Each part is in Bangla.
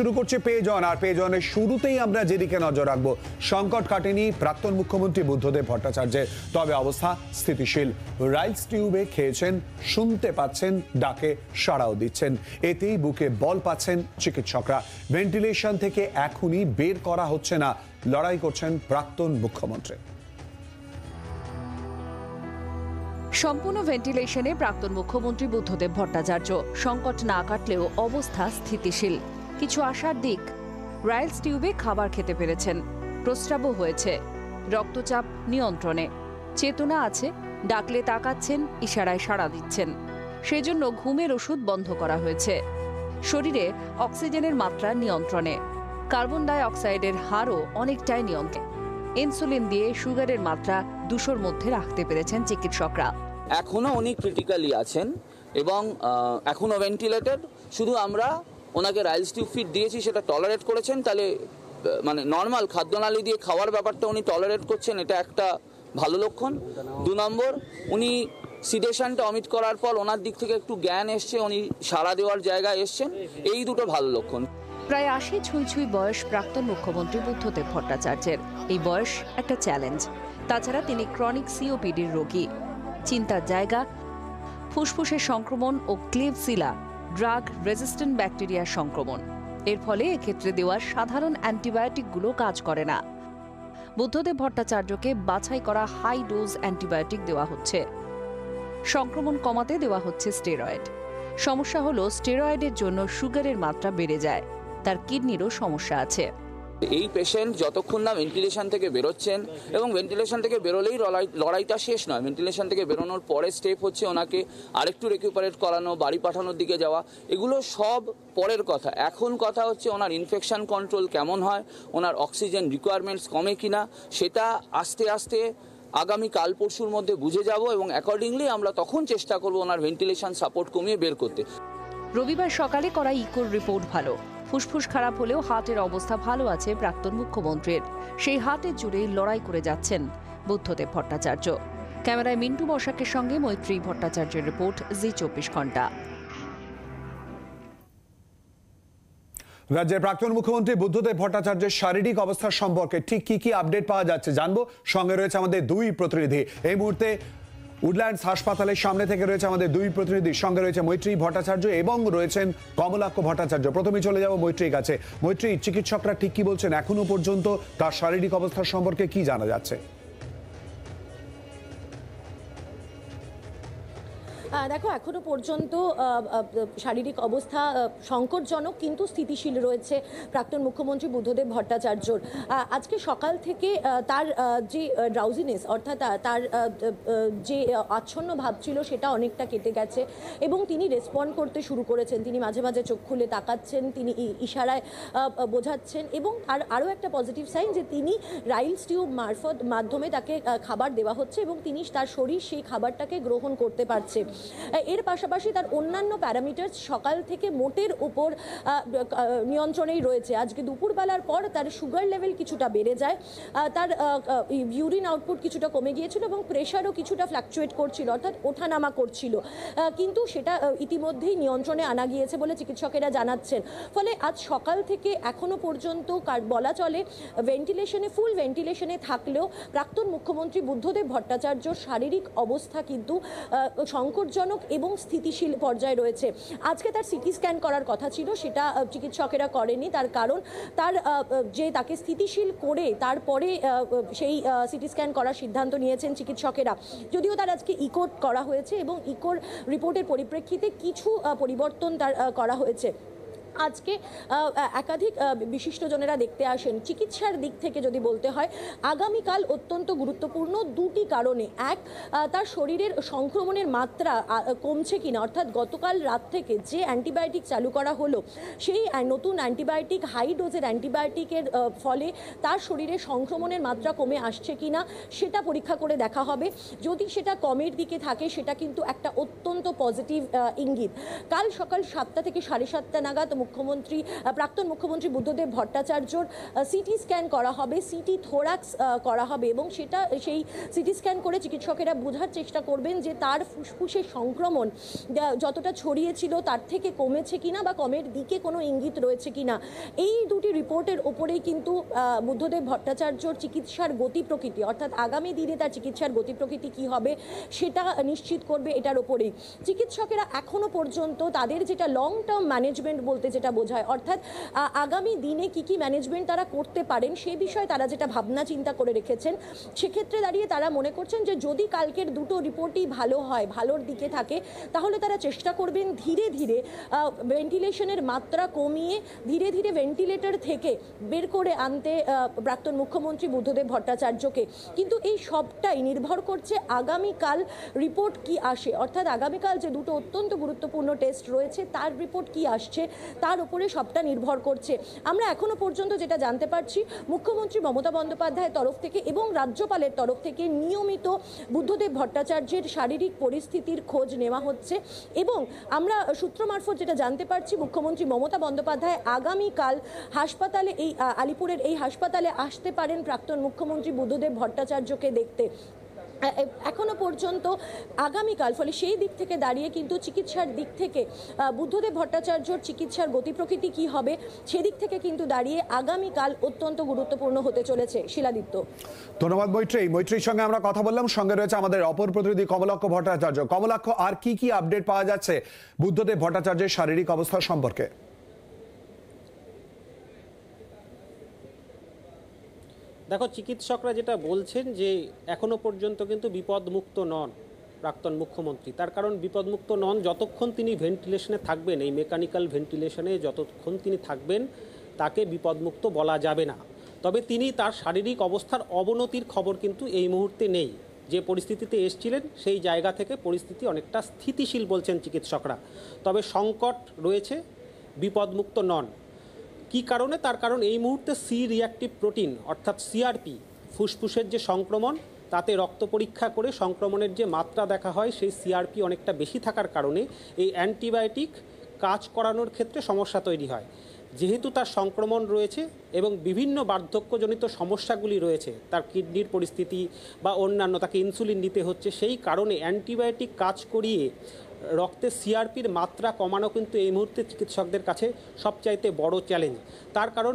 শুরু করছে পেয়জন আর পেয়জনের শুরুতেই আমরা যেদিকে নজর রাখব, সংকট কাটেনি প্রাক্তন মুখ্যমন্ত্রী বুদ্ধদেব ভট্টাচার্যের। তবে অবস্থা স্থিতিশীল। রাইলস টিউবে খেয়েছেন, শুনতে পাচ্ছেন, ডাকে সাড়াও দিচ্ছেন। এতেই বুকে বল পাচ্ছেন চিকিৎসকরা। ভেন্টিলেশন থেকে এখনই বের করা হচ্ছে না। লড়াই করছেন প্রাক্তন মুখ্যমন্ত্রী। সম্পূর্ণ ভেন্টিলেশনে প্রাক্তন মুখ্যমন্ত্রী বুদ্ধদেব ভট্টাচার্য। সংকট না কাটলেও অবস্থা স্থিতিশীল। কিছু আশার দিক। রাইলস টিউবে খাবার খেতে পেরেছেন। প্রস্রাবও হয়েছে। রক্তচাপ নিয়ন্ত্রণে। চেতনা আছে, ডাকলে তাকাচ্ছেন, ইশারায় সাড়া দিচ্ছেন। সেজন্য ঘুমের ওষুধ বন্ধ করা হয়েছে। শরীরে অক্সিজেনের মাত্রা নিয়ন্ত্রণে। কার্বন ডাই অক্সাইডের হারও অনেকটাই নিয়ন্ত্রণ। ইনসুলিন দিয়ে সুগারের মাত্রা দুশোর মধ্যে রাখতে পেরেছেন চিকিৎসকরা। এখনও উনি ক্রিটিক্যালি আছেন এবং এখনও ভেন্টিলেটেড শুধু আমরা ওনাকে রাইলস টিউব ফিট দিয়েছি, সেটা টলারেট করেছেন, তাহলে মানে নর্মাল খাদ্যনালী দিয়ে খাওয়ার ব্যাপারটা উনি টলারেট করছেন, এটা একটা ভালো লক্ষণ। দু নম্বর, উনি সিডেশনটা অমিট করার পর ওনার দিক থেকে একটু জ্ঞান এসছে, উনি সাড়া দেওয়ার জায়গায় এসছেন, এই দুটো ভালো লক্ষণ। প্রায় আশি ছুঁই বয়স প্রাক্তন মুখ্যমন্ত্রী বুদ্ধদেব ভট্টাচার্যের, এই বয়স একটা চ্যালেঞ্জ তাছাড়া তিনি ক্রনিক সিওপিডির রোগী। চিন্তার জায়গা, ফুসফুসের সংক্রমণ ও ক্লিভসিলা ড্রাগ রেজিস্ট্যান্ট ব্যাকটেরিয়ার সংক্রমণ। এর ফলে এক্ষেত্রে দেওয়া সাধারণ অ্যান্টিবায়োটিকগুলো কাজ করে না। বুদ্ধদেব ভট্টাচার্যকে বাছাই করা হাই ডোজ অ্যান্টিবায়োটিক দেওয়া হচ্ছে। সংক্রমণ কমাতে দেওয়া হচ্ছে স্টেরয়েড সমস্যা হলো স্টেরয়েডের জন্য সুগারের মাত্রা বেড়ে যায়। তার কিডনিরও সমস্যা আছে। এই পেশেন্ট যতক্ষণ না ভেন্টিলেশন থেকে বেরোচ্ছেন এবং ভেন্টিলেশন থেকে বেরোলেই লড়াই, লড়াইটা শেষ নয়। ভেন্টিলেশন থেকে বেরোনোর পরে স্টেপ হচ্ছে ওনাকে আরেকটু রেকুপারেট করানো, বাড়ি পাঠানোর দিকে যাওয়া। এগুলো সব পরের কথা। এখন কথা হচ্ছে ওনার ইনফেকশন কন্ট্রোল কেমন হয়, ওনার অক্সিজেন রিকোয়ারমেন্টস কমে কিনা, সেটা আস্তে আস্তে আগামী কাল পরশুর মধ্যে বুঝে যাব এবং অ্যাকর্ডিংলি আমরা তখন চেষ্টা করব ওনার ভেন্টিলেশন সাপোর্ট কমিয়ে বের করতে। রবিবার সকালে করা ইকোর রিপোর্ট ভালো। ফুসফুস খারাপ হলেও হার্টের অবস্থা ভালো আছে প্রাক্তন মুখ্যমন্ত্রীর। সেই হার্টের জুড়েই লড়াই করে যাচ্ছেন বুদ্ধদেব ভট্টাচার্য। ক্যামেরায় মিন্টু বসাকের সঙ্গে মৈত্রী ভট্টাচার্যের রিপোর্ট, জি চব্বিশ ঘণ্টা। রাজ্যের প্রাক্তন মুখ্যমন্ত্রী বুদ্ধদেব ভট্টাচার্যের শারীরিক অবস্থা সম্পর্কে ঠিক কি কি আপডেট পাওয়া যাচ্ছে জানব। সঙ্গে রয়েছে আমাদের দুই প্রতিনিধি। এই মুহূর্তে উডল্যান্ডস হাসপাতালের সামনে থেকে রয়েছে আমাদের দুই প্রতিনিধির সঙ্গে রয়েছে মৈত্রী ভট্টাচার্য এবং রয়েছেন কমলাক্ষ ভট্টাচার্য। প্রথমে চলে যাব মৈত্রীর কাছে। মৈত্রী, চিকিৎসকরা ঠিক কি বলছেন এখনও পর্যন্ত? তার শারীরিক অবস্থা সম্পর্কে কি জানা যাচ্ছে? দেখো, এখনও পর্যন্ত শারীরিক অবস্থা সংকটজনক, কিন্তু স্থিতিশীল রয়েছে প্রাক্তন মুখ্যমন্ত্রী বুদ্ধদেব ভট্টাচার্যর। আজকে সকাল থেকে তার যে ড্রাউজিনেস অর্থাৎ তার যে আচ্ছন্ন ভাব ছিল, সেটা অনেকটা কেটে গেছে এবং তিনি রেসপন্ড করতে শুরু করেছেন। তিনি মাঝে মাঝে চোখ খুলে তাকাচ্ছেন, তিনি ইশারায় বোঝাচ্ছেন এবং আর আরও একটা পজিটিভ সাইন যে, তিনি রাইলস টিউব মারফত, মাধ্যমে তাকে খাবার দেওয়া হচ্ছে এবং তিনি তার শরীর সেই খাবারটাকে গ্রহণ করতে পারছে। এর পাশাপাশি তার অন্যান্য প্যারামিটার সকাল থেকে মোটের উপর নিয়ন্ত্রণেই রয়েছে। আজকে দুপুরবেলার পর তার সুগার লেভেল কিছুটা বেড়ে যায়। তার ইউরিন আউটপুট কিছুটা কমে গিয়েছিল এবং প্রেশারও কিছুটা ফ্ল্যাকচুয়েট করছিল অর্থাৎ ওঠানামা করছিল। কিন্তু সেটা ইতিমধ্যেই নিয়ন্ত্রণে আনা গিয়েছে বলে চিকিৎসকেরা জানাচ্ছেন। ফলে আজ সকাল থেকে এখনও পর্যন্ত বলা চলে ভেন্টিলেশনে ফুল ভেন্টিলেশনে থাকলেও প্রাক্তন মুখ্যমন্ত্রী বুদ্ধদেব ভট্টাচার্যর শারীরিক অবস্থা কিন্তু আহ, সংকটজনক এবং স্থিতিশীল পর্যায়ে রয়েছে। আজকে তার সিটি স্ক্যান করার কথা ছিল, সেটা চিকিৎসকেরা করেনি তার কারণ, তার যে তাকে স্থিতিশীল করে তারপরে সেই সিটি স্ক্যান করার সিদ্ধান্ত নিয়েছেন চিকিৎসকেরা। যদিও তার আজকে ইকোট করা হয়েছে এবং ইকোর রিপোর্টের পরিপ্রেক্ষিতে কিছু পরিবর্তন তার করা হয়েছে। আজকে একাধিক বিশিষ্টজনেরা দেখতে আসেন। চিকিৎসার দিক থেকে যদি বলতে হয়, আগামীকাল অত্যন্ত গুরুত্বপূর্ণ দুটি কারণে। এক তার শরীরের সংক্রমণের মাত্রা কমছে কিনা, অর্থাৎ গতকাল রাত থেকে যে অ্যান্টিবায়োটিক চালু করা হলো, সেই নতুন অ্যান্টিবায়োটিক, হাই ডোজের অ্যান্টিবায়োটিকের ফলে তার শরীরে সংক্রমণের মাত্রা কমে আসছে কিনা, সেটা পরীক্ষা করে দেখা হবে। যদি সেটা কমের দিকে থাকে, সেটা কিন্তু একটা অত্যন্ত পজিটিভ ইঙ্গিত। কাল সকাল সাতটা থেকে সাড়ে সাতটা নাগাদ মুখ্যমন্ত্রী প্রাক্তন মুখ্যমন্ত্রী বুদ্ধদেব ভট্টাচার্যর সিটি স্ক্যান করা হবে সিটি থোরাক্স করা হবে এবং সেটা, সেই সিটি স্ক্যান করে চিকিৎসকেরা বোঝার চেষ্টা করবেন যে তার ফুসফুসের সংক্রমণ যতটা ছড়িয়েছিল তার থেকে কমেছে কিনা বা কমের দিকে কোনো ইঙ্গিত রয়েছে কিনা। এই দুটি রিপোর্টের ওপরেই কিন্তু বুদ্ধদেব ভট্টাচার্যর চিকিৎসার গতি প্রকৃতি, অর্থাৎ আগামী দিনে তার চিকিৎসার গতি প্রকৃতি কী হবে সেটা নিশ্চিত করবে এটার ওপরেই। চিকিৎসকেরা এখনও পর্যন্ত তাদের যেটা লং টার্ম ম্যানেজমেন্ট বলতে যেটা বোঝায়। অর্থাৎ আগামী দিনে কি কি ম্যানেজমেন্ট তারা করতে পারেন সে বিষয়ে তারা যেটা ভাবনা চিন্তা করে রেখেছেন, সেক্ষেত্রে দাঁড়িয়ে তারা মনে করছেন যে যদি কালকের দুটো রিপোর্টই ভালো হয়, ভালোর দিকে থাকে, তাহলে তারা চেষ্টা করবেন ধীরে ধীরে ভেন্টিলেশনের মাত্রা কমিয়ে ধীরে ধীরে ভেন্টিলেটর থেকে বের করে আনতে প্রাক্তন মুখ্যমন্ত্রী বুদ্ধদেব ভট্টাচার্যকে। কিন্তু এই সবটাই নির্ভর করছে আগামীকাল রিপোর্ট কি আসে। অর্থাৎ আগামীকাল যে দুটো অত্যন্ত গুরুত্বপূর্ণ টেস্ট রয়েছে, তার রিপোর্ট কি আসছে তার উপরে সবটা নির্ভর করছে। আমরা এখনও পর্যন্ত যেটা জানতে পারছি, মুখ্যমন্ত্রী মমতা বন্দ্যোপাধ্যায়ের তরফ থেকে এবং রাজ্যপালের তরফ থেকে নিয়মিত বুদ্ধদেব ভট্টাচার্যের শারীরিক পরিস্থিতির খোঁজ নেওয়া হচ্ছে এবং আমরা সূত্র মারফত যেটা জানতে পারছি, মুখ্যমন্ত্রী মমতা বন্দ্যোপাধ্যায় আগামীকাল হাসপাতালে এই আলিপুরের এই হাসপাতালে আসতে পারেন প্রাক্তন মুখ্যমন্ত্রী বুদ্ধদেব ভট্টাচার্যকে দেখতে। এখনও পর্যন্ত আগামীকাল, ফলে সেই দিক থেকে দাঁড়িয়ে কিন্তু চিকিৎসার দিক থেকে বুদ্ধদেব ভট্টাচার্যর চিকিৎসার গতি প্রকৃতি কী হবে, সেদিক থেকে কিন্তু দাঁড়িয়ে আগামীকাল অত্যন্ত গুরুত্বপূর্ণ হতে চলেছে। শিলাদিত্য। ধন্যবাদ মৈত্রী মৈত্রীর সঙ্গে আমরা কথা বললাম, সঙ্গে রয়েছে আমাদের অপর প্রতিনিধি কমলাক্ষ ভট্টাচার্য। কমলাক্ষ, আর কি কি আপডেট পাওয়া যাচ্ছে বুদ্ধদেব ভট্টাচার্যের শারীরিক অবস্থা সম্পর্কে? দেখো, চিকিৎসকরা যেটা বলছেন যে এখনও পর্যন্ত কিন্তু বিপদমুক্ত নন প্রাক্তন মুখ্যমন্ত্রী। তার কারণ বিপদমুক্ত নন যতক্ষণ তিনি ভেন্টিলেশনে থাকবেন, এই মেকানিক্যাল ভেন্টিলেশনে যতক্ষণ তিনি থাকবেন, তাকে বিপদমুক্ত বলা যাবে না। তবে তিনি তার শারীরিক অবস্থার অবনতির খবর কিন্তু এই মুহূর্তে নেই। যে পরিস্থিতিতে এসছিলেন, সেই জায়গা থেকে পরিস্থিতি অনেকটা স্থিতিশীল বলছেন চিকিৎসকরা। তবে সংকট রয়েছে, বিপদমুক্ত নন। কি কারণে? তার কারণ এই মুহূর্তে সি রিয়াক্টিভ প্রোটিন, অর্থাৎ সিআরপি ফুসফুসের যে সংক্রমণ, তাতে রক্ত পরীক্ষা করে সংক্রমণের যে মাত্রা দেখা হয়, সেই সিআরপি অনেকটা বেশি থাকার কারণে এই অ্যান্টিবায়োটিক কাজ করানোর ক্ষেত্রে সমস্যা তৈরি হয়। যেহেতু তার সংক্রমণ রয়েছে এবং বিভিন্ন বার্ধক্যজনিত সমস্যাগুলি রয়েছে, তার কিডনির পরিস্থিতি বা অন্যান্য, তাকে ইনসুলিন নিতে হচ্ছে, সেই কারণে অ্যান্টিবায়োটিক কাজ করিয়ে রক্তে সিআরপির মাত্রা কমানো কিন্তু এই মুহূর্তে চিকিৎসকদের কাছে সবচাইতে বড় চ্যালেঞ্জ তার কারণ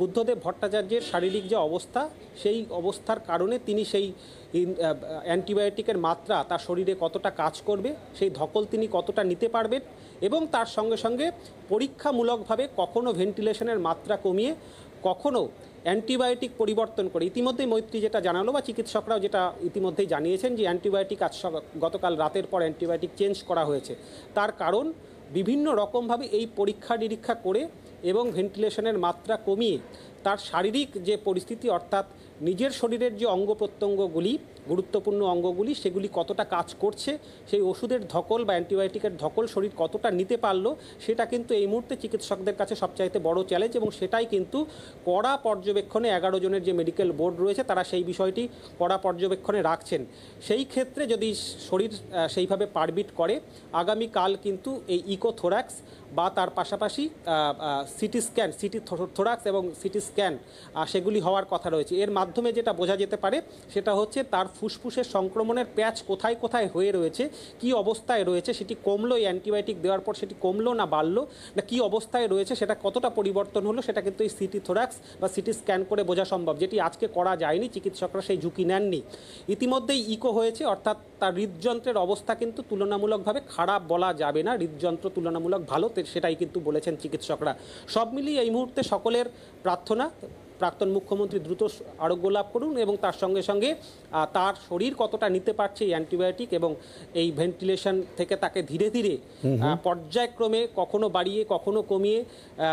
বুদ্ধদেব ভট্টাচার্যের শারীরিক যে অবস্থা, সেই অবস্থার কারণে তিনি সেই অ্যান্টিবায়োটিকের মাত্রা তার শরীরে কতটা কাজ করবে, সেই ধকল তিনি কতটা নিতে পারবেন এবং তার সঙ্গে সঙ্গে পরীক্ষামূলকভাবে কখনও ভেন্টিলেশনের মাত্রা কমিয়ে, কখনো অ্যান্টিবায়োটিক পরিবর্তন করে। ইতিমধ্যেই মৈত্রী যেটা জানালো বা চিকিৎসকরাও যেটা ইতিমধ্যেই জানিয়েছেন যে অ্যান্টিবায়োটিক আজ গতকাল রাতের পর অ্যান্টিবায়োটিক চেঞ্জ করা হয়েছে। তার কারণ বিভিন্ন রকমভাবে এই পরীক্ষা নিরীক্ষা করে এবং ভেন্টিলেশনের মাত্রা কমিয়ে তার শারীরিক যে পরিস্থিতি অর্থাৎ নিজের শরীরের যে অঙ্গ প্রত্যঙ্গগুলি গুরুত্বপূর্ণ অঙ্গগুলি, সেগুলি কতটা কাজ করছে, সেই ওষুধের ধকল বা অ্যান্টিবায়োটিকের ধকল শরীর কতটা নিতে পারল, সেটা কিন্তু এই মুহূর্তে চিকিৎসকদের কাছে সবচাইতে বড় চ্যালেঞ্জ এবং সেটাই কিন্তু কড়া পর্যবেক্ষণে এগারো জনের যে মেডিকেল বোর্ড রয়েছে, তারা সেই বিষয়টি কড়া পর্যবেক্ষণে রাখছেন। সেই ক্ষেত্রে যদি শরীর সেইভাবে পারবিট করে, আগামীকাল কিন্তু এই ইকোথোরাক্স বা তার পাশাপাশি সিটি স্ক্যান, সিটি থোরাক্স এবং সিটি স্ক্যান সেগুলি হওয়ার কথা রয়েছে। এর মাধ্যমে যেটা বোঝা যেতে পারে, সেটা হচ্ছে তার ফুসফুসের সংক্রমণের প্যাচ কোথায় কোথায় হয়ে রয়েছে? কি অবস্থায় রয়েছে? সেটি কমলো, এই অ্যান্টিবায়োটিক দেওয়ার পর সেটি কমলো না বাড়লো? না কি অবস্থায় রয়েছে? সেটা কতটা পরিবর্তন হলো? সেটা কিন্তু এই সিটি থোরাক্স বা সিটি স্ক্যান করে বোঝা সম্ভব, যেটি আজকে করা যায়নি, চিকিৎসকরা সেই ঝুঁকি নেননি। ইতিমধ্যেই ইকো হয়েছে, অর্থাৎ তার হৃদযন্ত্রের অবস্থা কিন্তু তুলনামূলকভাবে খারাপ বলা যাবে না, হৃদযন্ত্র তুলনামূলক ভালো সেটাই কিন্তু বলেছেন চিকিৎসকরা। সব মিলিয়ে এই মুহূর্তে সকলের প্রার্থনা প্রাক্তন মুখ্যমন্ত্রী দ্রুত আরোগ্য লাভ করুন এবং তার সঙ্গে সঙ্গে তার শরীর কতটা নিতে পারছে এই অ্যান্টিবায়োটিক এবং এই ভেন্টিলেশন থেকে তাকে ধীরে ধীরে পর্যায়ক্রমে কখনো বাড়িয়ে কখনো কমিয়ে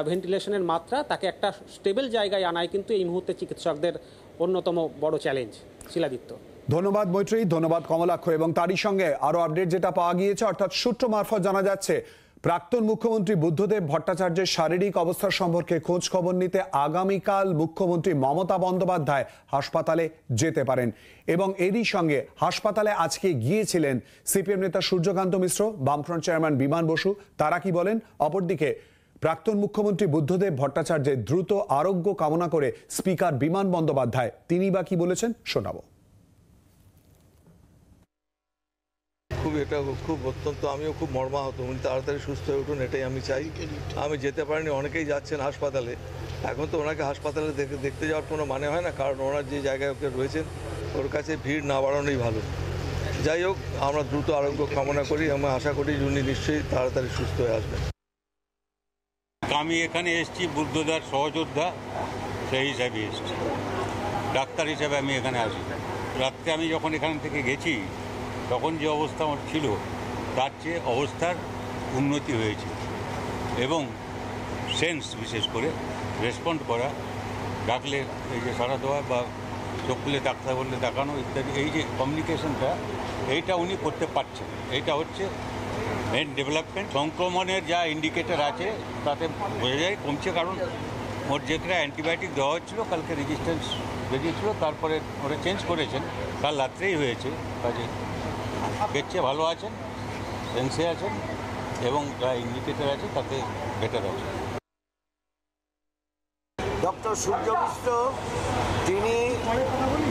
ভেন্টিলেশনের মাত্রা তাকে একটা স্টেবল জায়গায় আনায় কিন্তু এই মুহূর্তে চিকিৎসকদের অন্যতম বড় চ্যালেঞ্জ। শিলাদিত্য ধন্যবাদ মৈত্রী ধন্যবাদ কমলাক্ষ এবং তারই সঙ্গে আরও আপডেট যেটা পাওয়া গিয়েছে অর্থাৎ সূত্র মারফত জানা যাচ্ছে প্রাক্তন মুখ্যমন্ত্রী বুদ্ধদেব ভট্টাচার্যের শারীরিক অবস্থা সম্পর্কে খোঁজ খবর নিতে আগামীকাল মুখ্যমন্ত্রী মমতা বন্দ্যোপাধ্যায় হাসপাতালে যেতে পারেন। এবং এরই সঙ্গে হাসপাতালে আজকে গিয়েছিলেন সিপিএম নেতা সূর্যকান্ত মিশ্র, বামফ্রন্ট চেয়ারম্যান বিমান বসু। তারা কি বলেন? অপরদিকে, প্রাক্তন মুখ্যমন্ত্রী বুদ্ধদেব ভট্টাচার্যের দ্রুত আরোগ্য কামনা করে স্পিকার বিমান বন্দ্যোপাধ্যায়, তিনি বা কি বলেছেন? শোনাবো। খুব, এটা খুব অত্যন্ত, আমিও খুব মর্মাহত, উনি তাড়াতাড়ি সুস্থ হয়ে উঠুন, এটাই আমি চাই। আমি যেতে পারিনি, অনেকেই যাচ্ছেন হাসপাতালে। এখন তো ওনাকে হাসপাতালে দেখে, দেখতে যাওয়ার কোনো মানে হয় না, কারণ ওনার যে জায়গায় ওকে রয়েছেন, ওর কাছে ভিড় না বাড়ানোই ভালো। যাই হোক, আমরা দ্রুত আরোগ্য কামনা করি এবং আশা করি উনি নিশ্চয়ই তাড়াতাড়ি সুস্থ হয়ে আসবেন। আমি এখানে এসেছি, বুদ্ধদার সহযোদ্ধা, সেই হিসাবে এসেছি। ডাক্তার হিসাবে আমি এখানে আসি। রাত্রে আমি যখন এখান থেকে গেছি তখন যে অবস্থা আমার ছিল, তার চেয়ে অবস্থার উন্নতি হয়েছে এবং সেন্স বিশেষ করে রেসপন্ড করা, ডাকলে এই যে সারা দেওয়া বা চোখ খুলে ডাক্তার বললে দেখানো ইত্যাদি, এই যে কমিউনিকেশনটা এইটা উনি করতে পারছেন। এইটা হচ্ছে মেন ডেভেলপমেন্ট সংক্রমণের যা ইন্ডিকেটার আছে, তাতে বোঝা যায় কমছে কারণ ওর যেটা অ্যান্টিবায়োটিক দেওয়া হচ্ছিল, কালকে রেজিস্ট্যান্স বেরিয়েছিল, তারপরে ওরা চেঞ্জ করেছেন। কাল রাত্রেই হয়েছে কাজে। দেখছে ভালো আছেন, সেন্সে আছেন এবং যা ইন্ডিকেটর আছে তাতে বেটার আছে। ডক্টর সূর্য মিশ্র, তিনি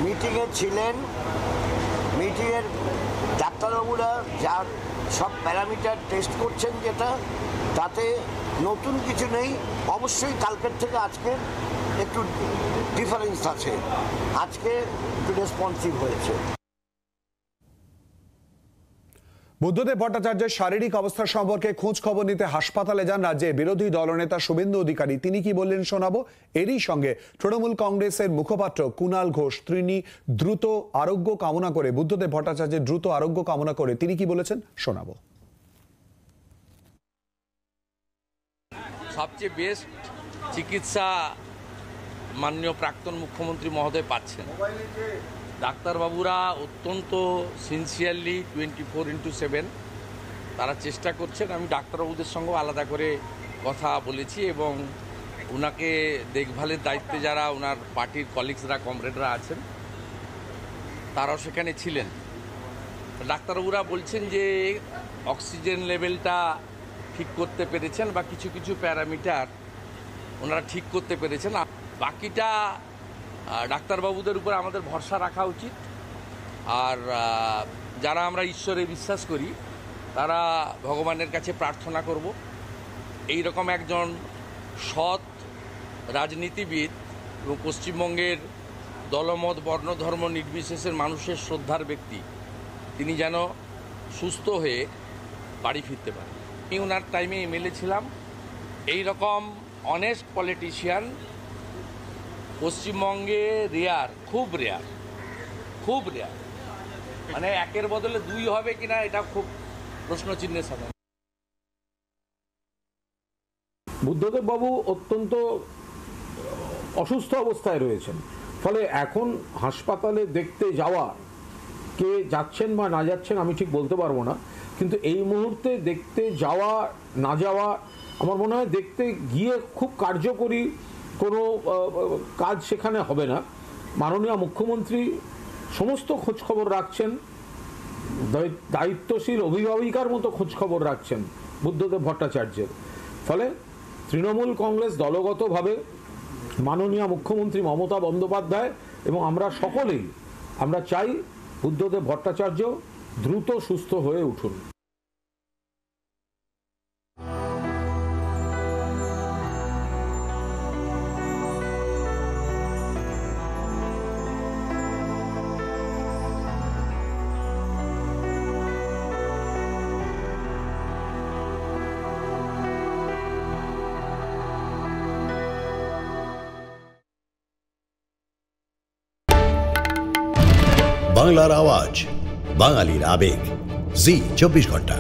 মিটিংয়ে ছিলেন। মিটিংয়ের ডাক্তারবাবুরা যার সব প্যারামিটার টেস্ট করছেন যেটা, তাতে নতুন কিছু নেই। অবশ্যই কালকের থেকে আজকে একটু ডিফারেন্স আছে। আজকে একটু রেসপন্সিভ হয়েছে। বুদ্ধদেব ভট্টাচার্যের শারীরিক অবস্থা সম্পর্কে খোঁজ খবর নিতে হাসপাতালে যান রাজ্যে বিরোধী দলনেতা শুভেন্দু অধিকারী। তিনি কি বললেন শোনাবো? এরই সঙ্গে তৃণমূল কংগ্রেসের মুখপাত্র কুনাল ঘোষ, তিনি দ্রুত আরোগ্য কামনা করে, বুদ্ধদেব ভট্টাচার্যের দ্রুত আরোগ্য কামনা করে, তিনি কি বলেছেন? শোনাবো। সবচেয়ে বেস্ট চিকিৎসা মাননীয় প্রাক্তন মুখ্যমন্ত্রী মহোদয় পাচ্ছেন। ডাক্তারবাবুরা অত্যন্ত sincerely twenty four into seven তারা চেষ্টা করছেন, আমি ডাক্তারবাবুদের সঙ্গেও আলাদা করে কথা বলেছি এবং ওনাকে দেখভালের দায়িত্বে যারা ওনার পার্টির কলিগসরা কমরেডরা আছেন, তারাও সেখানে ছিলেন। ডাক্তারবাবুরা বলছেন যে অক্সিজেন লেভেলটা ঠিক করতে পেরেছেন বা কিছু কিছু প্যারামিটার ওনারা ঠিক করতে পেরেছেন। বাকিটা ডাক্তারবাবুদের উপর আমাদের ভরসা রাখা উচিত। আর যারা আমরা ঈশ্বরে বিশ্বাস করি, তারা ভগবানের কাছে প্রার্থনা করব। এই রকম একজন সৎ রাজনীতিবিদ এবং পশ্চিমবঙ্গের দলমত বর্ণ ধর্ম নির্বিশেষের মানুষের শ্রদ্ধার ব্যক্তি, তিনি যেন সুস্থ হয়ে বাড়ি ফিরতে পারেন। আমি ওনার টাইমে এমএলএ ছিলাম। এই রকম অনেস্ট পলিটিশিয়ান পশ্চিমবঙ্গে রেয়ার খুব রেয়ার খুব রেয়ার মানে একের বদলে দুই হবে কিনা এটা খুব প্রশ্নচিহ্নের সাথে বুদ্ধদেব বাবু অত্যন্ত অসুস্থ অবস্থায় রয়েছেন। ফলে এখন হাসপাতালে দেখতে যাওয়া, কে যাচ্ছেন বা না যাচ্ছেন আমি ঠিক বলতে পারব না। কিন্তু এই মুহূর্তে দেখতে যাওয়া, না যাওয়া, আমার মনে হয় দেখতে গিয়ে খুব কার্যকরী কোনো কাজ সেখানে হবে না। মাননীয় মুখ্যমন্ত্রী সমস্ত খোঁজখবর রাখছেন। দায়ি- দায়িত্বশীল অভিভাবিকার মতো খোঁজখবর রাখছেন বুদ্ধদেব ভট্টাচার্যের। ফলে তৃণমূল কংগ্রেস দলগতভাবে মাননীয় মুখ্যমন্ত্রী মমতা বন্দ্যোপাধ্যায় এবং আমরা সকলেই, আমরা চাই বুদ্ধদেব ভট্টাচার্য দ্রুত সুস্থ হয়ে উঠুন। বাংলার আওয়াজ বাঙালির আবেগ। জি চব্বিশ ঘণ্টা।